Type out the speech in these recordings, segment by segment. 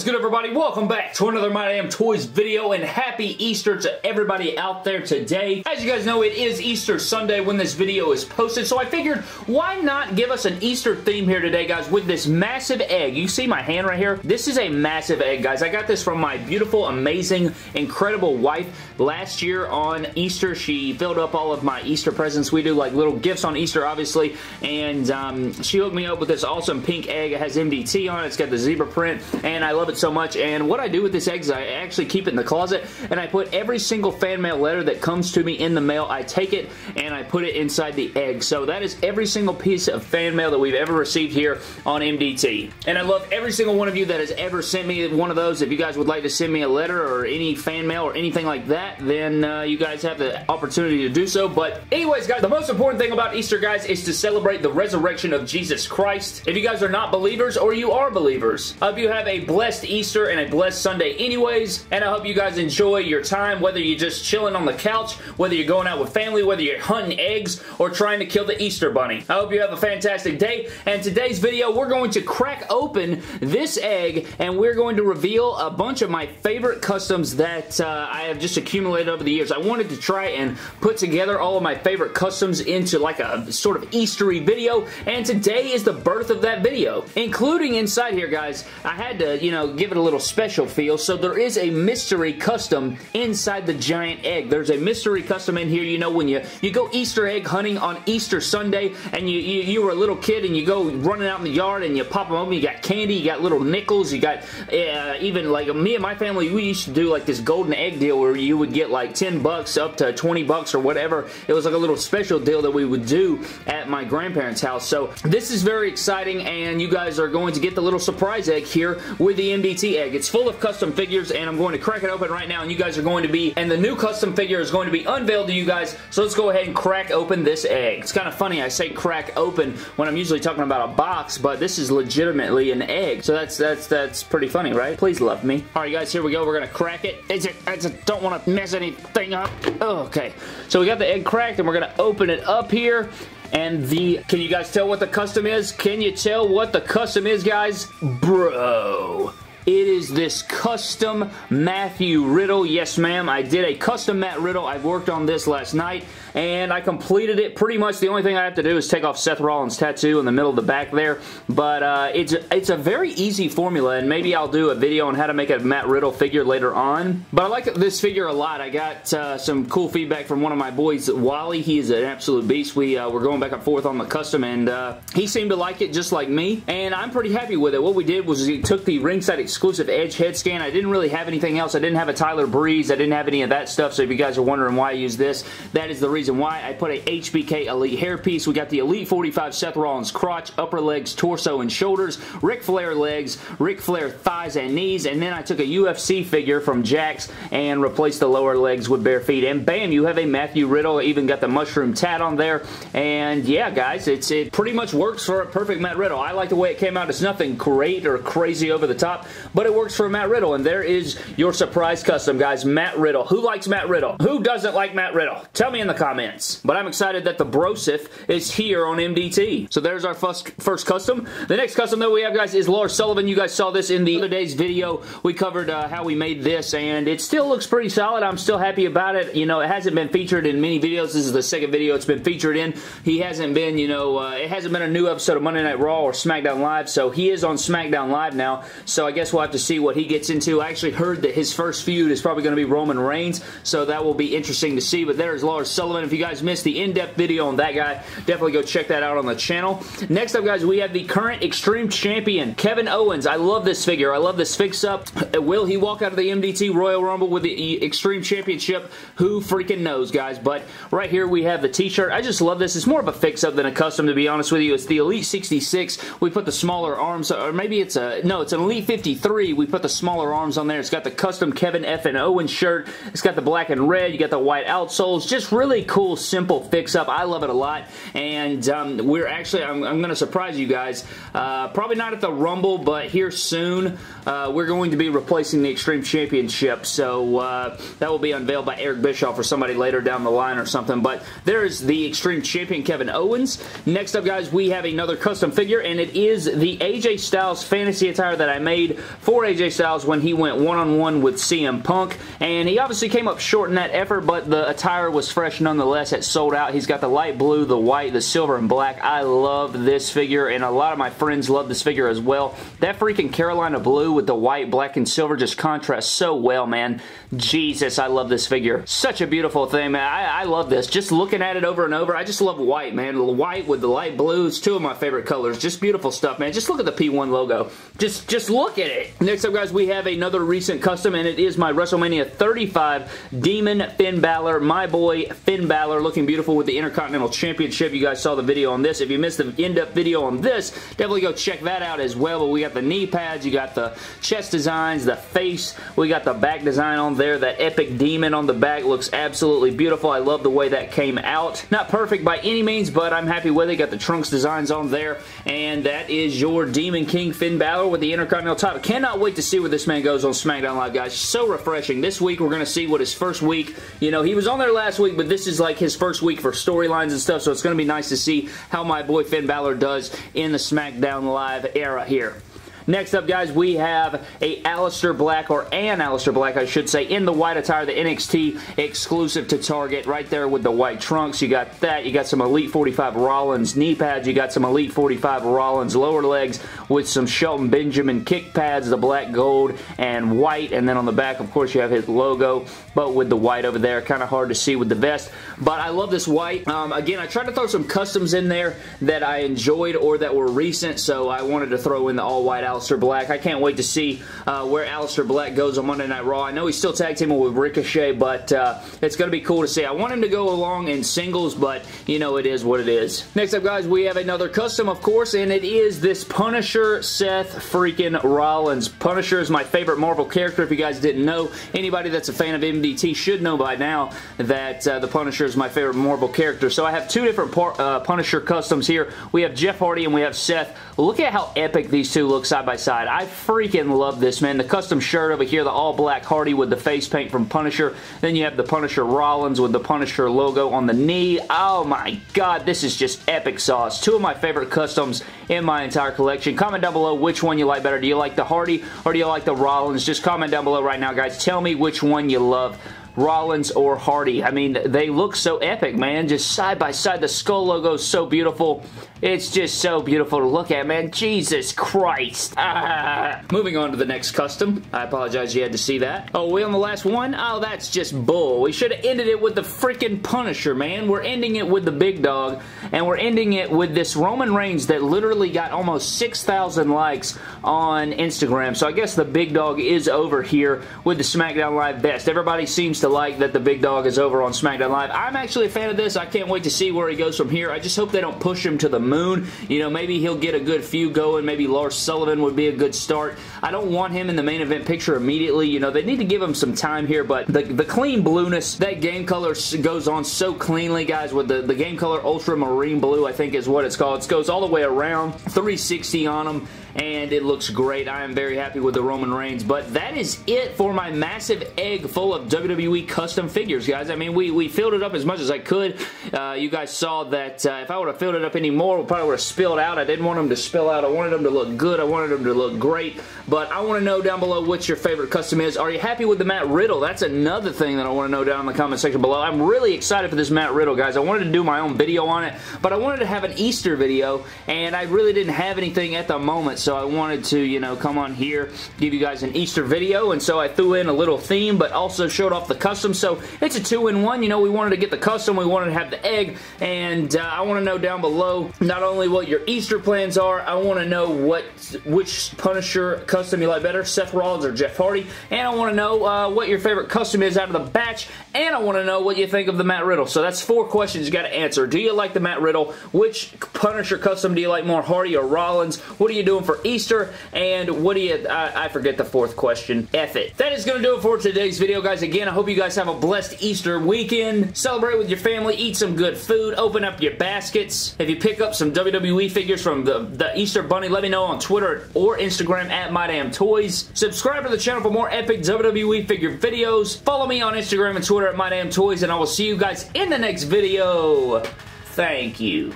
is good everybody? Welcome back to another My Damn Toys video and happy Easter to everybody out there today. As you guys know, it is Easter Sunday when this video is posted, so I figured why not give us an Easter theme here today, guys, with this massive egg. You see my hand right here? This is a massive egg, guys. I got this from my beautiful, amazing, incredible wife last year on Easter. She filled up all of my Easter presents. We do like little gifts on Easter, obviously, and um, she hooked me up with this awesome pink egg. It has MDT on it. It's got the zebra print, and I love it so much. And what I do with this egg is I actually keep it in the closet, and I put every single fan mail letter that comes to me in the mail. I take it, and I put it inside the egg. So that is every single piece of fan mail that we've ever received here on MDT. And I love every single one of you that has ever sent me one of those. If you guys would like to send me a letter or any fan mail or anything like that, then uh, you guys have the opportunity to do so. But anyways, guys, the most important thing about Easter, guys, is to celebrate the resurrection of Jesus Christ. If you guys are not believers or you are believers, I hope you have a blessed Easter and a blessed Sunday anyways, and I hope you guys enjoy your time, whether you're just chilling on the couch, whether you're going out with family, whether you're hunting eggs, or trying to kill the Easter Bunny. I hope you have a fantastic day, and today's video, we're going to crack open this egg, and we're going to reveal a bunch of my favorite customs that uh, I have just accumulated over the years. I wanted to try and put together all of my favorite customs into like a sort of Eastery video, and today is the birth of that video, including inside here, guys. I had to, you know, give it a little special feel, so there is a mystery custom inside the giant egg. There's a mystery custom in here, you know, when you, you go Easter egg hunting on Easter Sunday, and you, you, you were a little kid, and you go running out in the yard, and you pop them open, you got candy, you got little nickels, you got uh, even, like, me and my family, we used to do, like, this golden egg deal where you would get, like, 10 bucks up to 20 bucks or whatever. It was like a little special deal that we would do at my grandparents' house. So this is very exciting and you guys are going to get the little surprise egg here with the MDT egg. It's full of custom figures and I'm going to crack it open right now and you guys are going to be, and the new custom figure is going to be unveiled to you guys. So let's go ahead and crack open this egg. It's kind of funny I say crack open when I'm usually talking about a box, but this is legitimately an egg. So that's that's that's pretty funny, right? Please love me. All right, guys, here we go. We're gonna crack it. It's a, it's a, don't want to mess anything up. Oh, okay. So we got the egg cracked and we're gonna open it up here. And the, can you guys tell what the custom is? Can you tell what the custom is, guys? Bro. It is this custom Matthew Riddle. Yes, ma'am. I did a custom Matt Riddle. I've worked on this last night, and I completed it. Pretty much the only thing I have to do is take off Seth Rollins' tattoo in the middle of the back there, but uh, it's, it's a very easy formula, and maybe I'll do a video on how to make a Matt Riddle figure later on. But I like this figure a lot. I got uh, some cool feedback from one of my boys, Wally. He is an absolute beast. We uh, were going back and forth on the custom, and uh, he seemed to like it just like me, and I'm pretty happy with it. What we did was we took the ringside exclusive Edge head scan. I didn't really have anything else. I didn't have a Tyler Breeze. I didn't have any of that stuff, so if you guys are wondering why I use this, that is the reason why. I put a HBK Elite hairpiece. We got the Elite 45 Seth Rollins crotch, upper legs, torso, and shoulders, Ric Flair legs, Ric Flair thighs and knees, and then I took a UFC figure from Jakks and replaced the lower legs with bare feet, and bam, you have a Matthew Riddle. I even got the mushroom tat on there, and yeah, guys, it's it pretty much works for a perfect Matt Riddle. I like the way it came out. It's nothing great or crazy over the top, but it works for Matt Riddle, and there is your surprise custom, guys. Matt Riddle. Who likes Matt Riddle? Who doesn't like Matt Riddle? Tell me in the comments. But I'm excited that the Brosif is here on MDT. So there's our first, first custom. The next custom that we have, guys, is Lars Sullivan. You guys saw this in the other day's video. We covered uh, how we made this, and it still looks pretty solid. I'm still happy about it. You know, it hasn't been featured in many videos. This is the second video it's been featured in. He hasn't been, you know, uh, it hasn't been a new episode of Monday Night Raw or SmackDown Live, so he is on SmackDown Live now. So I guess we'll have to see what he gets into. I actually heard that his first feud is probably going to be Roman Reigns, so that will be interesting to see. But there's Lars Sullivan. If you guys missed the in-depth video on that guy, definitely go check that out on the channel. Next up, guys, we have the current Extreme Champion, Kevin Owens. I love this figure. I love this fix-up. Will he walk out of the MDT Royal Rumble with the Extreme Championship? Who freaking knows, guys? But right here, we have the t-shirt. I just love this. It's more of a fix-up than a custom, to be honest with you. It's the Elite 66. We put the smaller arms, or maybe it's a, no, it's an Elite 53. We put the smaller arms on there. It's got the custom Kevin F. and Owens shirt. It's got the black and red. You got the white outsoles. Just really cool, simple fix-up. I love it a lot. And um, we're actually, I'm, I'm going to surprise you guys. Uh, probably not at the Rumble, but here soon, uh, we're going to be replacing the Extreme Championship. So uh, that will be unveiled by Eric Bischoff or somebody later down the line or something. But there's the Extreme Champion Kevin Owens. Next up, guys, we have another custom figure, and it is the AJ Styles fantasy attire that I made for AJ Styles when he went one-on-one -on -one with CM Punk, and he obviously came up short in that effort, but the attire was fresh nonetheless. It sold out. He's got the light blue, the white, the silver, and black. I love this figure, and a lot of my friends love this figure as well. That freaking Carolina blue with the white, black, and silver just contrasts so well, man. Jesus, I love this figure. Such a beautiful thing, man. I, I love this. Just looking at it over and over, I just love white, man. White with the light blues, two of my favorite colors. Just beautiful stuff, man. Just look at the P1 logo. Just, just look at it. Next up, guys, we have another recent custom, and it is my WrestleMania 35 Demon Finn Balor. My boy, Finn Balor, looking beautiful with the Intercontinental Championship. You guys saw the video on this. If you missed the end-up video on this, definitely go check that out as well. But we got the knee pads, you got the chest designs, the face, we got the back design on there. That epic demon on the back looks absolutely beautiful. I love the way that came out. Not perfect by any means, but I'm happy with it. Got the trunks designs on there, and that is your Demon King Finn Balor with the Intercontinental title. Cannot wait to see where this man goes on SmackDown Live, guys. So refreshing. This week, we're going to see what his first week, you know, he was on there last week, but this is like his first week for storylines and stuff, so it's going to be nice to see how my boy Finn Balor does in the SmackDown Live era here. Next up, guys, we have a Aleister Black, or an Aleister Black, I should say, in the white attire, the NXT exclusive to Target, right there with the white trunks. You got that. You got some Elite 45 Rollins knee pads. You got some Elite 45 Rollins lower legs with some Shelton Benjamin kick pads, the black, gold, and white. And then on the back, of course, you have his logo, but with the white over there. Kind of hard to see with the vest. But I love this white. Um, again, I tried to throw some customs in there that I enjoyed or that were recent, so I wanted to throw in the all-white Aleister Black. I can't wait to see uh, where Aleister Black goes on Monday Night Raw. I know he's still tag teaming with Ricochet, but uh, it's going to be cool to see. I want him to go along in singles, but you know it is what it is. Next up, guys, we have another custom, of course, and it is this Punisher Seth freaking Rollins. Punisher is my favorite Marvel character, if you guys didn't know. Anybody that's a fan of MDT should know by now that uh, the Punisher is my favorite Marvel character. So I have two different uh, Punisher customs here. We have Jeff Hardy and we have Seth. Look at how epic these two look side by side. I freaking love this, man. The custom shirt over here, the all-black Hardy with the face paint from Punisher. Then you have the Punisher Rollins with the Punisher logo on the knee. Oh my god, this is just epic sauce. Two of my favorite customs in my entire collection. Comment down below which one you like better. Do you like the Hardy or do you like the Rollins? Just comment down below right now, guys. Tell me which one you love. Rollins or Hardy. I mean, they look so epic, man. Just side by side. The skull logo is so beautiful. It's just so beautiful to look at, man. Jesus Christ. Ah. Moving on to the next custom. I apologize you had to see that. Oh, we on the last one? Oh, that's just bull. We should have ended it with the freaking Punisher, man. We're ending it with the big dog, and we're ending it with this Roman Reigns that literally got almost 6,000 likes on Instagram. So I guess the big dog is over here with the SmackDown Live best. Everybody seems to like that the big dog is over on SmackDown Live. I'm actually a fan of this. I can't wait to see where he goes from here. I just hope they don't push him to the moon. You know, maybe he'll get a good few going. Maybe Lars Sullivan would be a good start. I don't want him in the main event picture immediately. You know, they need to give him some time here, but the, the clean blueness, that game color goes on so cleanly, guys, with the, the game color ultramarine blue, I think is what it's called. It goes all the way around, 360 on them and it looks great. I am very happy with the Roman Reigns, but that is it for my massive egg full of WWE custom figures, guys. I mean, we, we filled it up as much as I could. Uh, you guys saw that uh, if I would have filled it up any more, we probably would have spilled out. I didn't want them to spill out. I wanted them to look good. I wanted them to look great, but I want to know down below what your favorite custom is. Are you happy with the Matt Riddle? That's another thing that I want to know down in the comment section below. I'm really excited for this Matt Riddle, guys. I wanted to do my own video on it, but I wanted to have an Easter video, and I really didn't have anything at the moment, so I wanted to, you know, come on here, give you guys an Easter video, and so I threw in a little theme, but also showed off the custom, so it's a two-in-one. You know, we wanted to get the custom, we wanted to have the egg, and uh, I want to know down below not only what your Easter plans are, I want to know what which Punisher custom you like better, Seth Rollins or Jeff Hardy, and I want to know uh, what your favorite custom is out of the batch, and I want to know what you think of the Matt Riddle. So that's four questions you got to answer. Do you like the Matt Riddle? Which Punisher custom do you like more, Hardy or Rollins? What are you doing for Easter? And what do you... I, I forget the fourth question. F it. That is going to do it for today's video, guys. Again, I hope you guys have a blessed Easter weekend. Celebrate with your family. Eat some good food. Open up your baskets. If you pick up some WWE figures from the, the Easter Bunny, let me know on Twitter or Instagram at MyDamnToys. Subscribe to the channel for more epic WWE figure videos. Follow me on Instagram and Twitter at MyDamnToys, and I will see you guys in the next video. Thank you.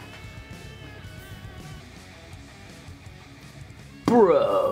Bro.